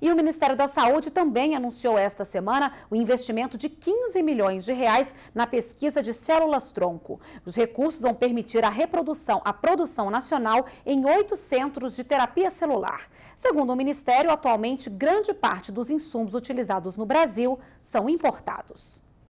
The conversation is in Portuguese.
E o Ministério da Saúde também anunciou esta semana o investimento de 15 milhões de reais na pesquisa de células-tronco. Os recursos vão permitir a reprodução, a produção nacional em oito centros de terapia celular. Segundo o Ministério, atualmente grande parte dos insumos utilizados no Brasil são importados.